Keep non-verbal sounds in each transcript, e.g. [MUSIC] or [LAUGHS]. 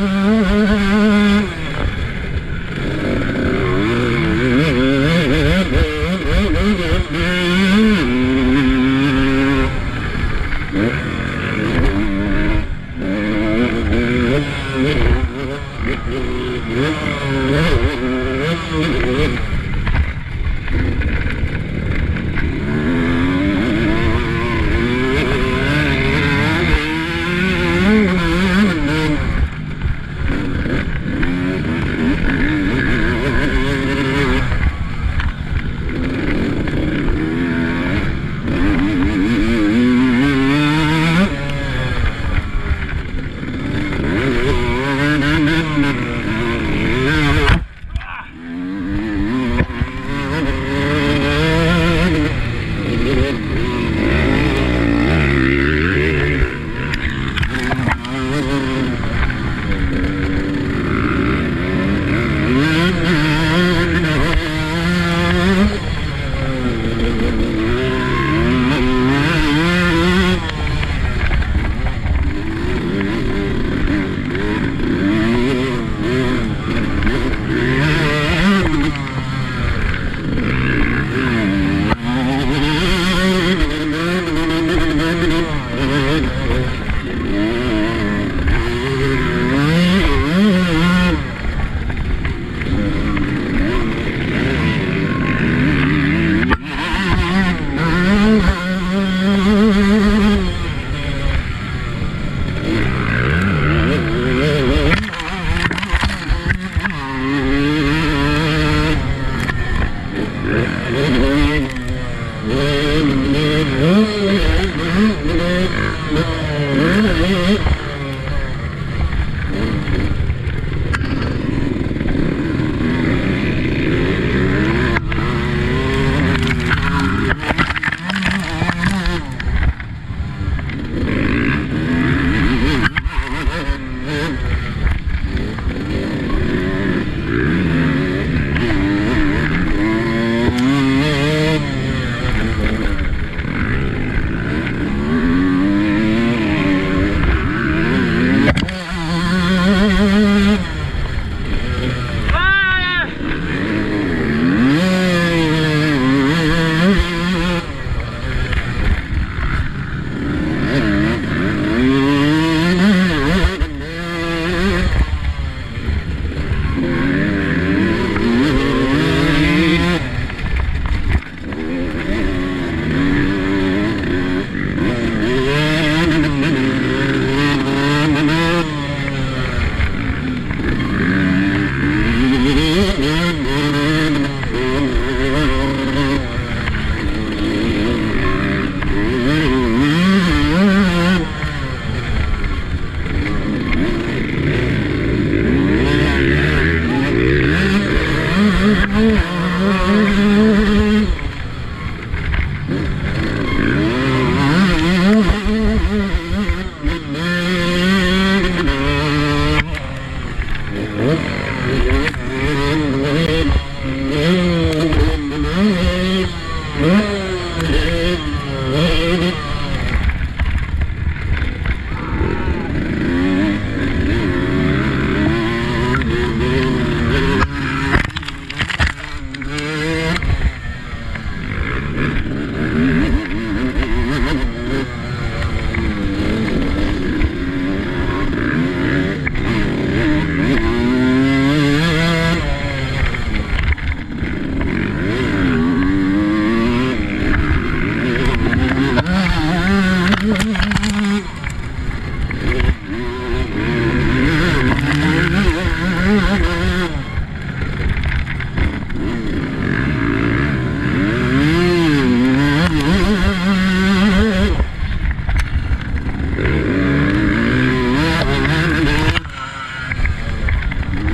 Mm-hmm. [LAUGHS] Mm-hmm.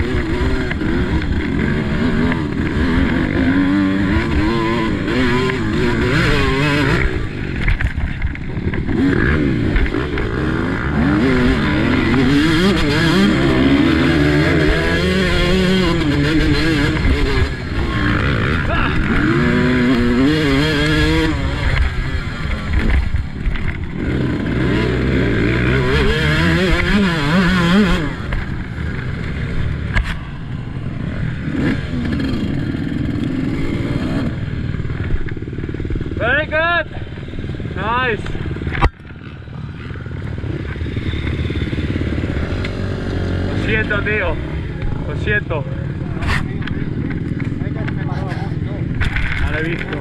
Mm-hmm. Siento, tío. Lo siento. No lo he visto.